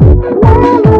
Oh.